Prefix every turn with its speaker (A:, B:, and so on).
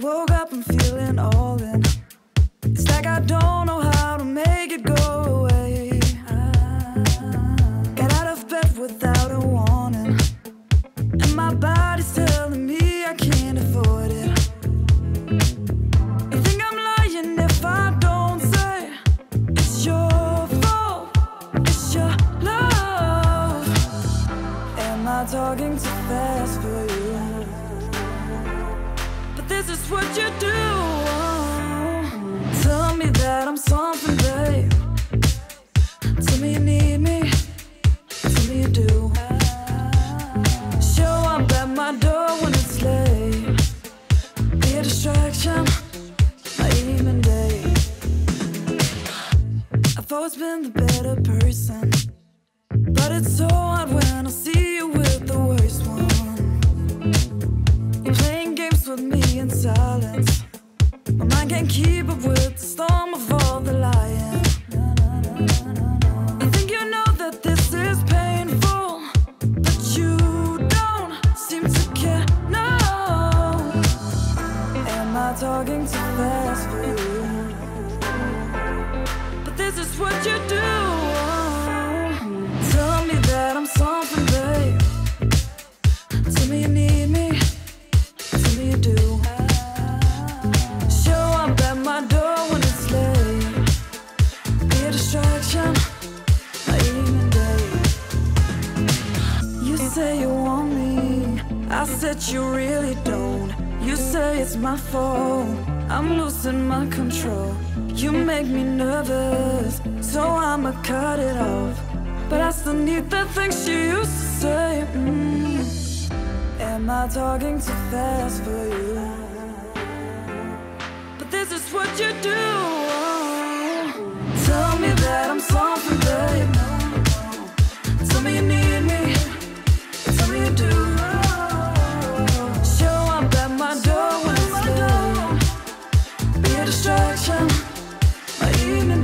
A: Woke up and feeling all in. It's like I don't know how to make it go away. Ah, Got out of bed without a warning. And my body's telling me I can't afford it. You think I'm lying if I don't say it's your fault, it's your love. Am I talking too fast for you? But this is what you do. Tell me that I'm something, babe. Tell me you need me. Tell me you do. Show up at my door when it's late. Be a distraction, my even day. I've always been the better person. But it's so I talking too fast for you? But this is what you do. Tell me that I'm something, babe. Tell me you need me. Tell me you do. Show up at my door when it's late. Be a distraction, my evening day. You say you want me. I said you really don't. You say it's my fault. I'm losing my control. You make me nervous, so I'ma cut it off. But I still need the things you used to say. Mm. Am I talking too fast for you? But this is what you distraction, my evening